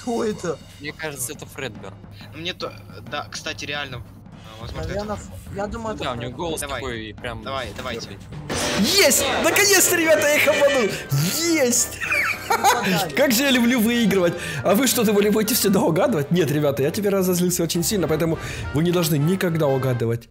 Кто это? Мне кажется, это Фредбер. Ну, Мне то... Да, кстати, реально... э, Возможно, это... я думаю, это да, у него голос Давай. такой прям... Давай, давайте. Есть! Наконец-то, ребята, я их обманул! Есть! Как же я люблю выигрывать! А вы что, думали, будете всегда угадывать? Нет, ребята, я теперь разозлился очень сильно, поэтому вы не должны никогда угадывать.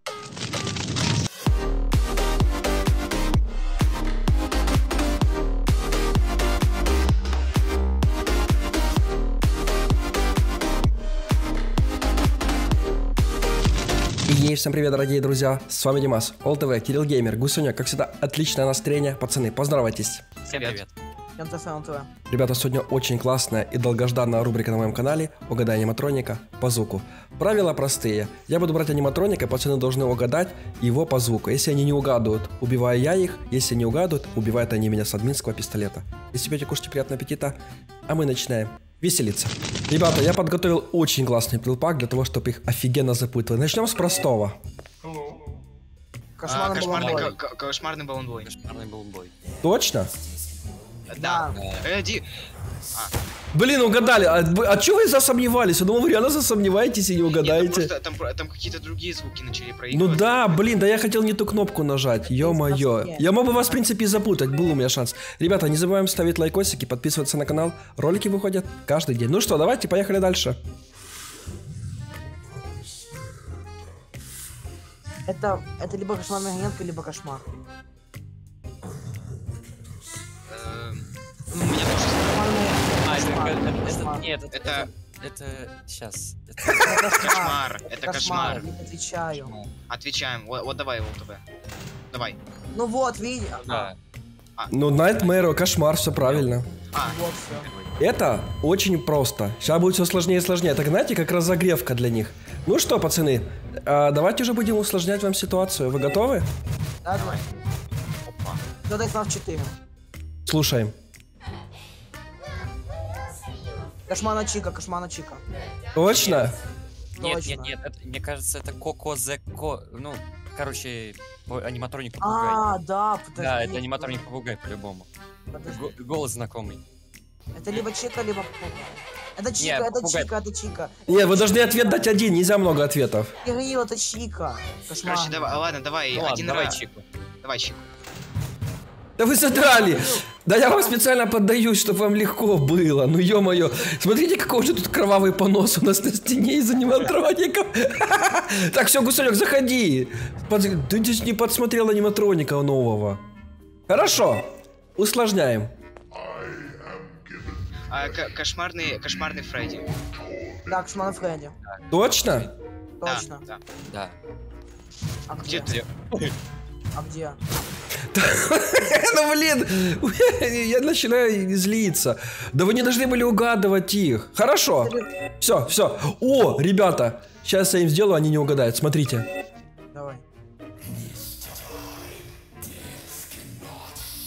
Всем привет, дорогие друзья! С вами Димас, ОЛТВ, Кирилл Геймер, Гусуня, как всегда, отличное настроение. Пацаны, поздоровайтесь! Всем Привет. привет. Ребята, сегодня очень классная и долгожданная рубрика на моем канале «Угадай аниматроника по звуку». Правила простые. Я буду брать аниматроника, пацаны должны угадать его по звуку. Если они не угадывают, убиваю я их. Если не угадывают, убивают они меня с админского пистолета. Если пьете, кушайте, приятного аппетита. А мы начинаем веселиться. Ребята, я подготовил очень классный плилпак для того, чтобы их офигенно запутывать. Начнем с простого. А, Кошмарный кошмарный, баллонбой. ко- ко- кошмарный баллонбой. Кошмарный был бой. Точно? Да. Да. Э, Ди- Блин, угадали. А, а чего вы засомневались? Я думал, вы реально засомневаетесь и не Нет, там угадаете. просто- там, там какие-то другие звуки начали Ну проигрывать. да, блин, да я хотел не ту кнопку нажать, ё-моё. Я мог бы вас, в принципе, и запутать, был у меня шанс. Ребята, не забываем ставить лайкосики, подписываться на канал. Ролики выходят каждый день. Ну что, давайте, поехали дальше. Это, это либо кошмарная гонетка, либо кошмар. Это, нет, это, Это- сейчас. Кошмар, это кошмар. Отвечаю. Отвечаем. Вот, давай, ЛТВ. Давай. Ну вот, видишь? да. Ну, Nightmare, кошмар, все правильно. А, Вот все. Это очень просто. Сейчас будет все сложнее и сложнее. Так знаете, как разогревка для них. Ну что, пацаны, а, давайте уже будем усложнять вам ситуацию. Вы готовы? Да, давай. опа. Кто из нас 4? Слушаем. Кошмана Чика, Кошмана Чика. Точно? Нет, Точно. нет, нет, это, мне кажется, это Коко Зеко. Ну, короче, аниматроник попугай. А, да, подожди. да, это аниматроник попугай по-любому. Голос знакомый. Это либо Чика, либо попугай. Это Чика, Нет, это попугай. Чика, это Чика. Нет, вы должны ответ дать один, нельзя много ответов. Кирилл, это Чика. Кошмар. Короче, давай, ладно, давай, Ну ладно, один давай раз. Чику. Давай, Чик. Да вы задрали! Да я вам специально поддаюсь, чтобы вам легко было. Ну ё-моё. Смотрите, какой же тут кровавый понос у нас на стене из аниматроников. Так, все, Гусарек, заходи. Ты здесь не подсмотрел аниматроника нового. Хорошо. Усложняем. А, ко- кошмарный, кошмарный Фредди. Да, Кошмар Фредди. Точно? Точно. да. А Где где? ты? А где? Ну блин, я начинаю злиться. Да вы не должны были угадывать их. Хорошо. Все, все. О, ребята, сейчас я им сделаю, они не угадают. Смотрите. Давай.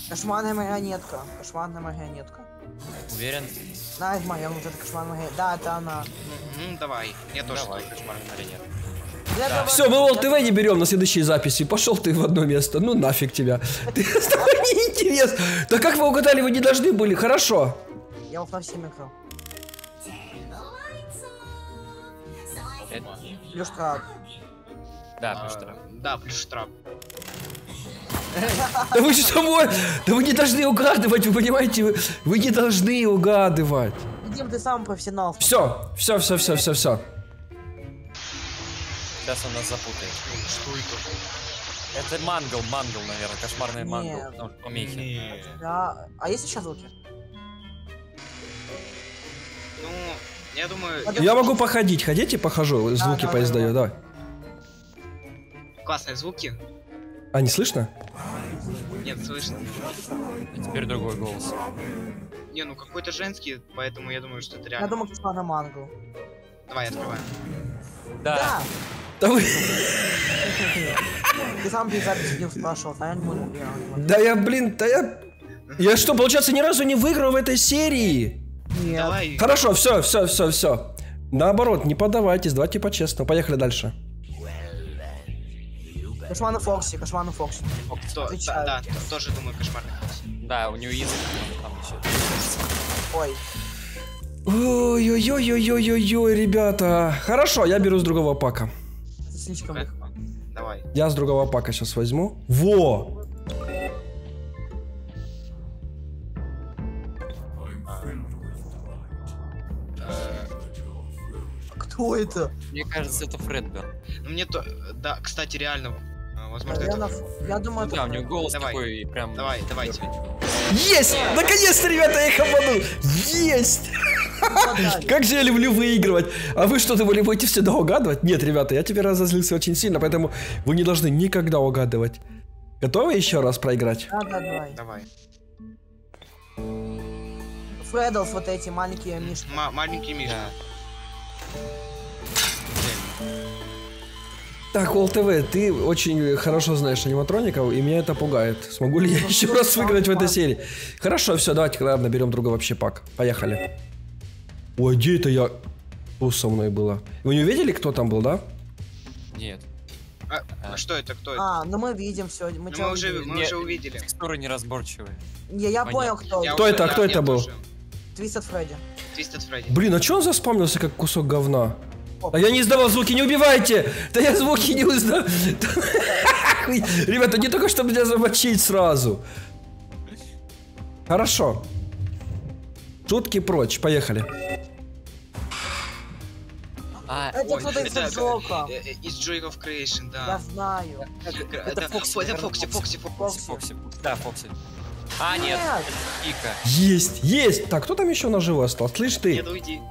Кошмарная марионетка. Кошмарная марионетка. Уверен? Да, это моя, вот это кошмарная марионетка. Да, это она. Ну, давай. Я тоже. Давай, кошмарный марионет. Давай- Все, мы ОЛТВ не берем на следующей записи. Пошел ты в одно место. Ну нафиг тебя. Ты с тобой неинтересно. Да как вы угадали, вы не должны были. Хорошо. Я вот на все микро. Это- Плюс трап. Да, А, плюс штраф. Да, плюс штраф. Да вы что, мой? Да вы не должны угадывать, вы понимаете? Вы, вы не должны угадывать. Дим, ты сам профессионал. Все, все, все, все, все, все. Сейчас он нас запутает. Что это? Это мангл, мангл, наверное, кошмарный мангл. Нет. что помехи. Не. Да. А есть еще звуки? Ну, я думаю, Я могу походить. Хотите, похожу, звуки да, поиздаю, давай. классные звуки. А, не слышно? Нет, слышно. А теперь другой голос. Не, ну какой-то женский, поэтому я думаю, что это Я реально. думаю, кошмарный мангл. Давай, открываем. Да. Да. Да вы... Ты сам перед записью спрашивал, а я не буду. Я- Да я, блин, да я... Я что, получается, ни разу не выиграл в этой серии? Нет. Давай. Хорошо, все, все, все, все. Наоборот, не поддавайтесь, давайте по-честному. Поехали дальше. Кошмарный Фокси, кошмарный Фокси. То- Отвечаю. да, да, тоже думаю, кошмарный Фокси. Да, у него язык там, там еще. Ой. Ой-ой-ой-ой-ой-ой-ой, ребята. Хорошо, я беру с другого пака. Слишком легко. Давай. Я с другого пака сейчас возьму. Во! Кто это? Мне кажется, это Фредберн. Ну мне то... Да, кстати, реально. а, Возможно, это... я думаю, Ну это да, у него голос Давай. такой прям... Давай, давайте. Есть! Наконец-то, ребята, я их обманул! Есть! Как же я люблю выигрывать! А вы что, думали, будете всегда угадывать? Нет, ребята, я теперь разозлился очень сильно, поэтому вы не должны никогда угадывать. Готовы еще раз проиграть? Да, да, давай. Давай. Фреддлс, вот эти маленькие мишки. Ма- маленький Миша. Да. Так, Ол ТВ, ты очень хорошо знаешь аниматроников, и меня это пугает. Смогу ли я еще раз выиграть в этой серии? Хорошо, все, давайте, ладно, берем другой вообще пак. Поехали. Ой, где это я? Что со мной было? Вы не увидели, кто там был, да? Нет. А, а что это? Кто это? А, ну мы видим все. Мы, Ну, мы уже, увидели. мы Не- уже увидели. Текстуры неразборчивые. Не, я Понятно. понял, кто. Я Кто уже- это? да, Кто это был? тоже. Твистед Фредди. Twisted Freddy. Блин, а че он заспамнился, как кусок говна? А я не издавал звуки, не убивайте! Да я звуки не издал. Ребята, не только чтобы меня замочить сразу. Хорошо. Шутки прочь, поехали. А, Это кто-то из Джока. э, э, Из of Creation, Я да. знаю. Это это Фокси, Фокси, Фокси, Фокси. Фокси. Фокси. Да, Фокси. А, нет, Пика. Есть, есть. Так, кто там еще на живо остался? Слышь ты? Нет, уйди.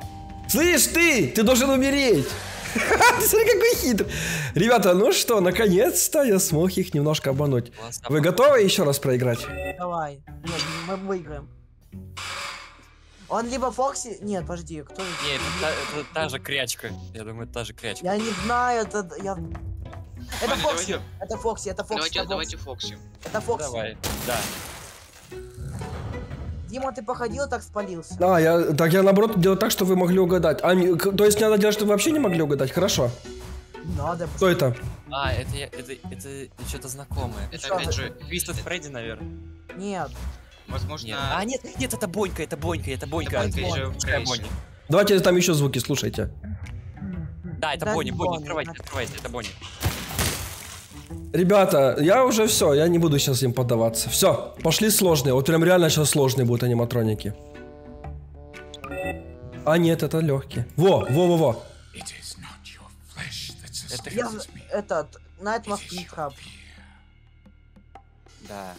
Слышь ты, ты должен умереть. Смотри, какой хитрый. Ребята, ну что, наконец-то я смог их немножко обмануть. Вы готовы еще раз проиграть? Давай. Нет, мы выиграем. Он либо Фокси... Нет, подожди, кто это? Не, это, та- это та же крячка. Я думаю, это та же крячка. Я не знаю, это... Я... Это Ладно, Фокси, давайте. это Фокси, это Фокси, Давайте, это давайте Фокси. Фокси. Это Фокси. Давай. Да. Дима, ты походил, так спалился. А, я, так я наоборот делаю так, что вы могли угадать. А, то есть не надо делать, чтобы вы вообще не могли угадать? Хорошо. Надо. Кто это? А, это я, это, это что-то знакомое. Это Что? опять же, Твистед Фредди, наверное. Нет. Возможно... Нет. А, нет, нет, это Бонька, это Бонька, это Бонька. Это Бонька Creation. Бонни. Давайте там еще звуки, слушайте. Да, это Да Бонни, Бонни, открывайте, это- открывайте, это Бонни. Ребята, я уже все, я не буду сейчас им поддаваться. Все, пошли сложные. Вот прям реально сейчас сложные будут аниматроники. А нет, это легкие. Во, во, во, во. Это, Я... Этот... Nightmare Trap. да.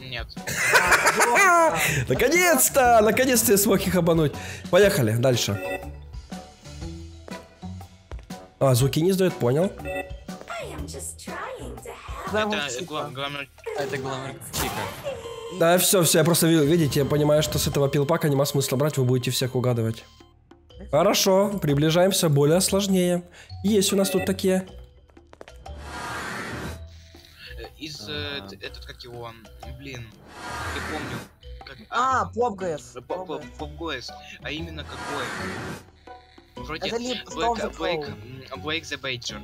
Нет. Наконец-то! Наконец-то я смог их обмануть. Поехали, дальше. А, звуки не сдает, понял. Это гла- главное... Это Гламур Чика. Да, все, все, я просто ви- видите, я понимаю, что с этого пилпака нема смысла брать, вы будете всех угадывать. Хорошо, приближаемся более сложнее. Есть у нас тут такие. Из... т- Этот, как его... Блин. Я помню. Как... А, Попгс. Поп- Поп- Попгоэс. А именно какой? Вроде... Это лип Crow. м, Блэк the Бейджер.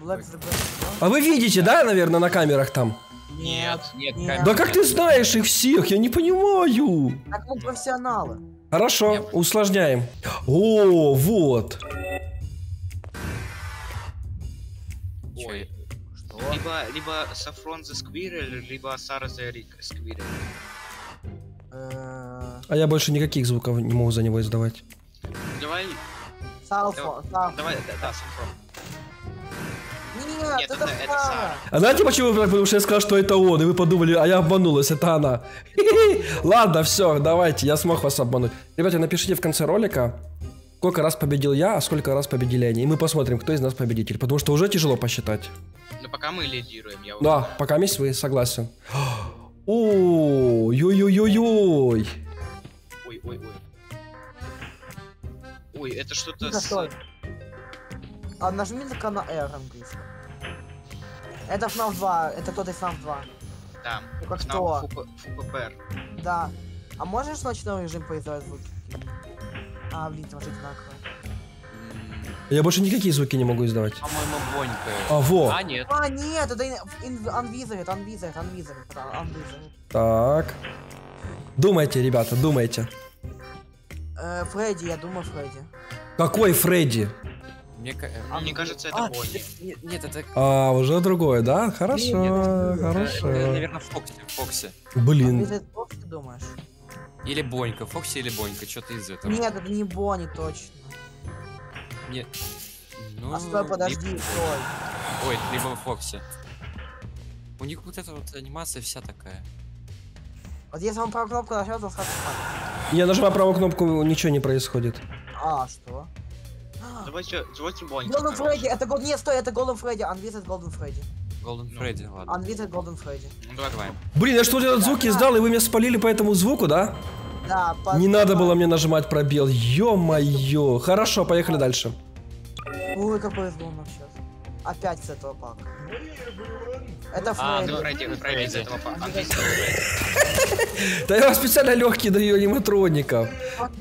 Black the Best, А вы видите, да, наверное, на камерах там? Нет. Нет, Нет. камера. Да как ты знаешь их всех? Я не понимаю. Так мы профессионалы. Хорошо, усложняем. О, вот. Ой, Либо, либо Сафрон the Squirrel, либо Сара the Рик. Э, А я больше никаких звуков не могу за него издавать. Давай, Салфо. Салфо. давай, да, да, Сафрон. Нет, Нет, это это-. Сара. А знаете почему? Потому что я сказал, что это он, и вы подумали, а я обманулась, это она. Ладно, все, давайте, я смог вас обмануть. Ребята, напишите в конце ролика, сколько раз победил я, а сколько раз победили они. И мы посмотрим, кто из нас победитель, потому что уже тяжело посчитать. Но пока мы лидируем, я уже Да, пока месть вы согласен. О, ой-ой-ой-ой. Ой, ой, ой. Ой, это что-то с... А нажми только на R английском. Это FNAF 2, это тот из FNAF 2. Да. Ну как? ФП ФППР. Да. А можешь ночной режим производить звуки? А, блин, там же одинаково. м, Я больше никакие звуки не могу издавать. по-моему, Бонька. А, во. А, нет. А, нет, это Unwizard, Unwizard, это Unwizard. Так. Думайте, ребята, думайте. Э, Фредди, я думаю, Фредди. Какой Фредди? Мне ка- А мне кажется, это А, Бонни. нет, нет, это... А, уже другое, да? Хорошо, Нет, хорошо. это, наверное, Фокси. Фокси. Блин. Бонни, ты думаешь? Или Бонька. Фокси или Бонька. Что-то из этого. Нет, это не Бонни, точно. Нет. Ну, А стой, подожди, либо- стой. Ой, либо Фокси. У них вот эта вот анимация вся такая. Вот если он правую кнопку нажмет, то сразу. Я нажимаю правую кнопку, ничего не происходит. А, что? Давайте, давайте Бонни. Голден Фредди, это гол... Нет, стой, это Голден Фредди, Unvisited Golden Freddy. Голден Ну. Фредди, ладно. Unvisited Golden Freddy. Ну давай, давай. Блин, я что этот звук издал, и вы меня спалили по этому звуку, да? Да, по- Не надо было мне нажимать пробел. Ё-моё. Хорошо, поехали дальше. Ой, как повезло нам сейчас. Опять с этого пака. Это А, Ну, Фредди. Фредди, Фредди из Фредди. этого па- Unvisited Фредди. Да я вам специально легкие даю аниматроников.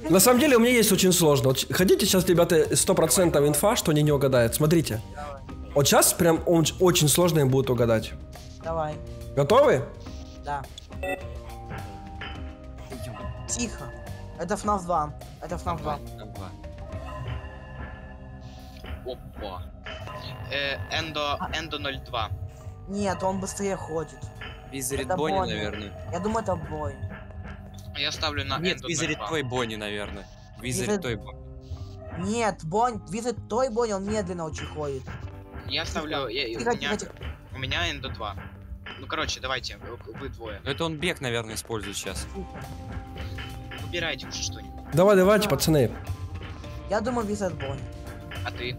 На самом деле у меня есть очень сложно. Вот хотите сейчас, ребята, 100% инфа, что они не угадают? Смотрите. Вот сейчас прям он- очень сложно им будет угадать. Давай. Готовы? Да. Тихо. Это FNAF 2. Это FNAF 2. Давай. Опа. Э, Эндо, Эндо 02. Нет, он быстрее ходит. Визарит Бонни, Бонни. наверное. Я думаю, это бой. Я ставлю на Нет, Эндо Визарит 02. Той Бонни, наверное. Визарит Визарит- Той Бонни. Нет, Бонь, визит той Бонни, он медленно очень ходит. Я ставлю... я- Тихо, у, меня, тихо, тихо. у меня Эндо 2. Ну, короче, давайте, вы- вы двое. Ну это он бег, наверное, использует сейчас. Выбирайте уже что-нибудь. Давай, давайте, пацаны. Я думаю, визит Бонни. А ты?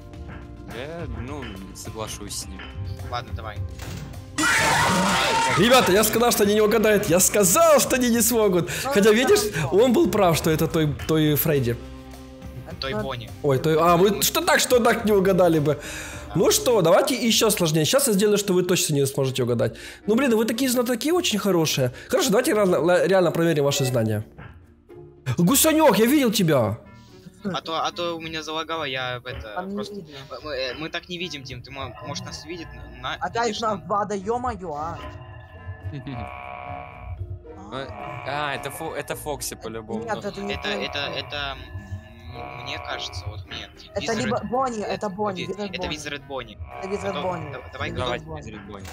Я, ну, соглашусь с ним. Ладно, давай. Ребята, я сказал, что они не угадают. Я сказал, что они не смогут. Хотя, видишь, он был прав, что это той, той Фредди. Той Бонни. Ой, той... А, вы что так, что так не угадали бы? Ну что, давайте еще сложнее. Сейчас я сделаю, что вы точно не сможете угадать. Ну, блин, вы такие знатоки очень хорошие. Хорошо, давайте реально, реально проверим ваши знания. Гусанек, я видел тебя. А то, а то у меня залагало, я в это Там не просто... видно. Мы, э, мы так не видим, Дим, ты мо- можешь нас видеть на... Опять видишь, FNAF 2, да ё-моё, а. А, это, Фо- это Фокси по-любому. Нет, это не Это, это, это... м, Мне кажется, вот мне. Это Wizard- либо Бонни, это Бонни, Это. Визард Бонни. Это Готов? Бонни. Да- давай, Это Давайте Визит Бонни.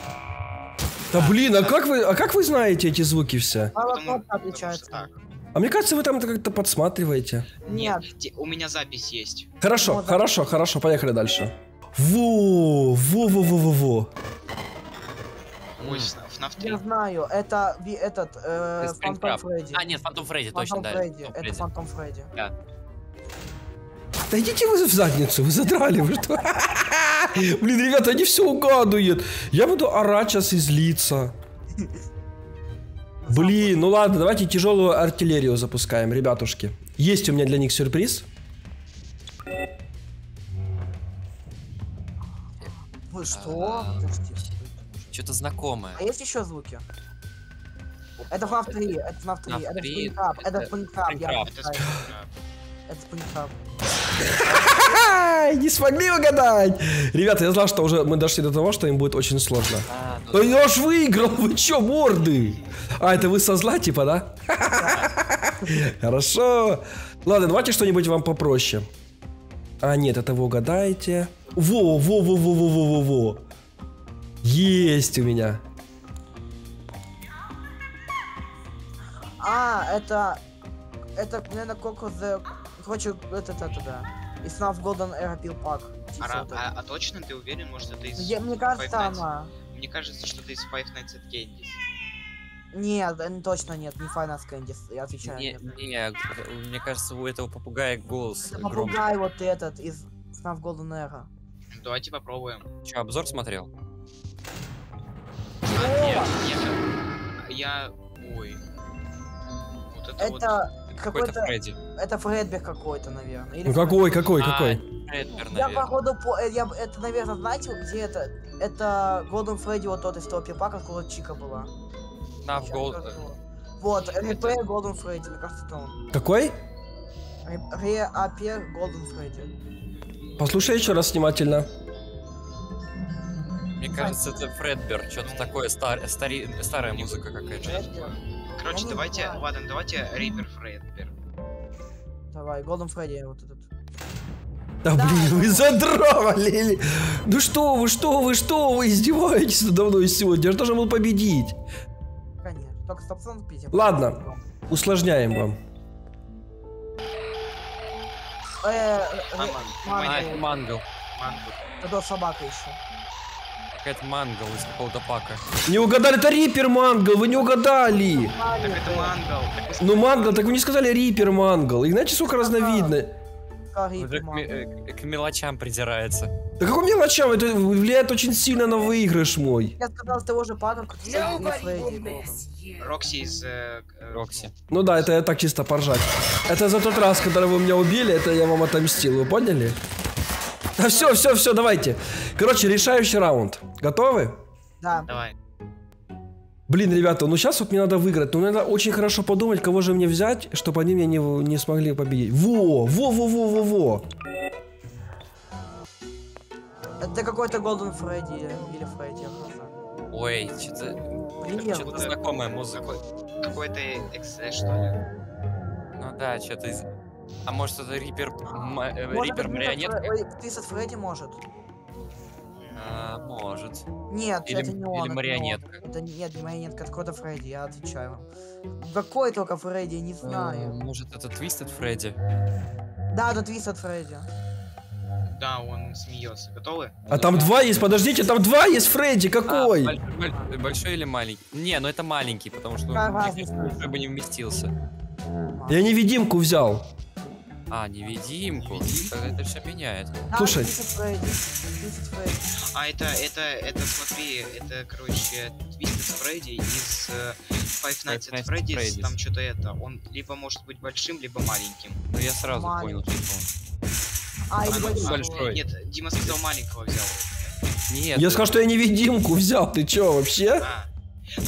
Да блин, а как вы, а как вы знаете эти звуки все? Потому отличается. А мне кажется, вы там это как-то подсматриваете. Нет. У меня запись есть. Хорошо, Ну, да. хорошо, хорошо, поехали дальше. Во, во, во, во, во, во. Ой, FNAF FNAF 3. Я знаю, это ви- этот, э, Фантом. Фредди. А, нет, Фантом Фредди, точно, Фантом да. Фредди, Фантом это Фредди. Фантом Фредди. Да идите вы в задницу, вы задрали, вы что? Блин, ребята, они все угадывают. Я буду орать сейчас и злиться. Блин, ну ладно, давайте тяжелую артиллерию запускаем, ребятушки. Есть у меня для них сюрприз. Вы что? Что-то знакомое. А есть еще звуки? Это FNAF 3, это FNAF 3, FNAF это 3, Springtrap, это Springtrap. Это знаю. Не смогли угадать. Ребята, я знал, что уже мы дошли до того, что им будет очень сложно. А, ну, Да я ж выиграл, вы чё, морды? А, это вы со зла, типа, да? Хорошо. Ладно, давайте что-нибудь вам попроще. А, нет, это вы угадаете. Во, во, во, во, во, во, во, во. Есть у меня. А, это... Это, наверное, Coco the... Короче, это, это, да. Из FNAF Golden Era Peel Pack. А, а- а точно ты уверен, может это из... Я- Мне кажется, Five Nights? она... Мне кажется, что это из Five Nights at Candy's. Нет, точно нет, не Final Candice, я отвечаю. не, нет. не, мне кажется, у этого попугая голос Это громкий. попугай вот этот из FNAF Golden Era. Давайте попробуем. Че, обзор смотрел? А, нет, нет. Я... Ой. Вот это, вот... Это Какой-то какой-то... Фредди. Это Фредберг какой-то, наверное. Или Ну какой, Фредберг. какой, А, какой? Фредбер, Я наверное. походу по... э, Я... Это, наверное, знаете, где это? Это Golden Фредди вот тот из того пипака, откуда Чика была. На, в Сейчас гол... скажу. Вот, Repair Golden Фредди, мне кажется, это он. Какой? Reappear Golden Фредди. Послушай еще раз внимательно. Мне кажется, это Фредбер. Что-то такое стар... стари... старая музыка какая-то. Короче, давайте, ладно, давайте Риппер Фрейд первый. Давай, Голден Фредди вот этот. Да блин, вы задрали. Ну что вы, что вы, что вы издеваетесь надо мной сегодня? Я же должен был победить. Конечно. Только 100% пить. Ладно. Усложняем вам. Э, э, ман- Mangle. это Mangle. Это собака еще. Какая-то Mangle из какого-то пака. Не угадали, это Ripper Mangle, вы не угадали. Так это вы Ну Mangle, так вы не сказали Ripper Mangle. И знаете, сколько разновидно? Карри, Уже к, э, к мелочам придирается. Да какой мелочам, это влияет очень сильно на выигрыш мой. Я сказал с того же пака, как. Roxy из... э, э, Roxy. Ну да, это я так чисто поржать. Это за тот раз, когда вы меня убили, это я вам отомстил, вы поняли? Да все, все, все, давайте. Короче, решающий раунд. Готовы? Да. Давай. Блин, ребята, ну сейчас вот мне надо выиграть. Ну надо очень хорошо подумать, кого же мне взять, чтобы они меня не, не смогли победить. Во, во, во, во, во, во. Это какой-то Голден Фредди или знаю. Ой, что-то что-то знакомая музыка. Какой- Какой-то XS, что ли? Ну да, что-то из... А может это Риппер... ма- э, Может, Риппер это марионетка? Твист от Фре- Твист от Фредди может? А, может. Нет, Или- это не или он. это он. марионетка. Это не- нет, не марионетка, это Фредди, я отвечаю вам. Какой только Фредди, не А, знаю. Может это Твистед Фредди? Да, это Твист от Фредди. Да, он смеется. Готовы? А там два есть, подождите, там два есть, Фредди, А, какой? баль- баль- большой или маленький? Не, ну это маленький, потому что Какая он большой бы не вместился. Я невидимку взял. А, невидимку. Это все меняет. Слушай. А, это, это, это, смотри, это, короче, Twisted Фредди из э, Five Nights at Freddy's, Freddy's. там что-то это, он либо может быть большим, либо маленьким. Ну я сразу Маленький. понял, что А, или А, ну, большой. Нет, Дима сказал маленького взял. он. Нет. Я сказал, что я невидимку взял, ты чё, вообще? А,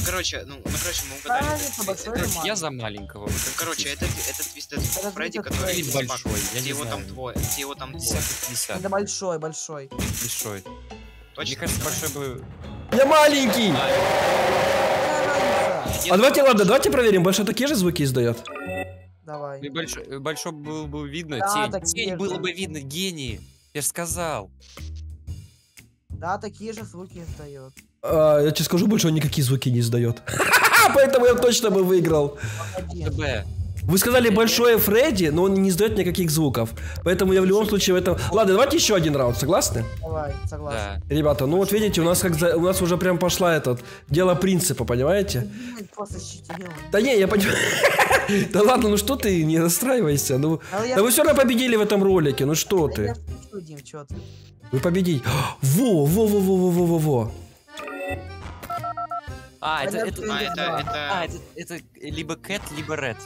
короче, ну, ну, короче, мы угадали. Разница, Это- большой это- или Я за маленького. как Короче, хотите. это, это Twisted Это Фредди, который из Большой, я где его там двое, где его там 50 двое. 50. Это большой, большой. Большой. Мне Точно? кажется, большой бы... Я маленький! Разница? А давайте, ладно, давайте проверим, большой такие же звуки издает? Давай. И большой, большой было бы видно. Да, тень. Тень же. было бы видно, гений. Я же сказал. Да, такие же звуки издает. А, я тебе скажу, больше он никакие звуки не издает. Поэтому я точно бы выиграл. Вы сказали большое Фредди, но он не издает никаких звуков. Поэтому я в любом случае в этом... Ладно, давайте еще один раунд, согласны? Давай, согласен. Да. Ребята, ну вот видите, у нас как за- у нас уже прям пошла этот дело принципа, понимаете? Да не, я понимаю. Да ладно, ну что ты, не расстраивайся. Ну, А да вы все равно победили в этом ролике, ну что ты? Вы победили. Во, во, во, во, во, во, во, во. А, это, это, А, это, а, это, это, это либо Кэт, либо Ред.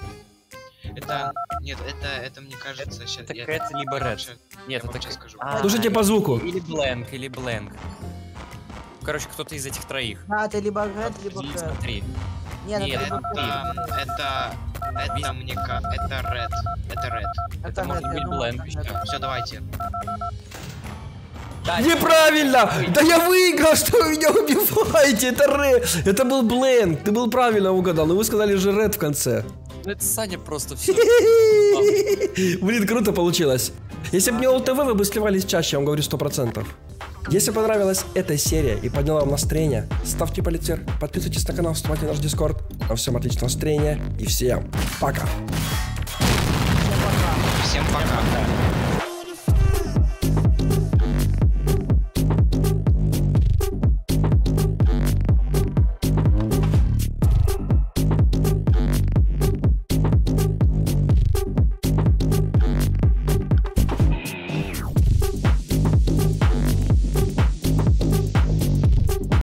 это, нет, это, это мне кажется, сейчас... Это Кэт, либо Ред. Нет, я это Кэт. скажу. А, Слушайте по звуку. Или Бленк, или Бленк. Короче, кто-то из этих троих. Да, это либо Ред, либо Кэт. смотри. Нет, Нет, это это- Кэт. Это, это, это мне ка... Это Red. Это Red. Это может Red, я быть это. Red. Все, давайте. Да, Неправильно! Да я выиграл, что вы меня убиваете? Это Ре... Это был Бленк, ты был правильно угадал, но вы сказали же Ред в конце. ну это Саня просто все. Блин, круто получилось. Если бы не ОЛТВ, вы бы сливались чаще, я вам говорю 100%. Если понравилась эта серия и подняла вам настроение, ставьте палец вверх, подписывайтесь на канал, вступайте в наш дискорд. А всем отличного настроения и всем пока. Всем пока.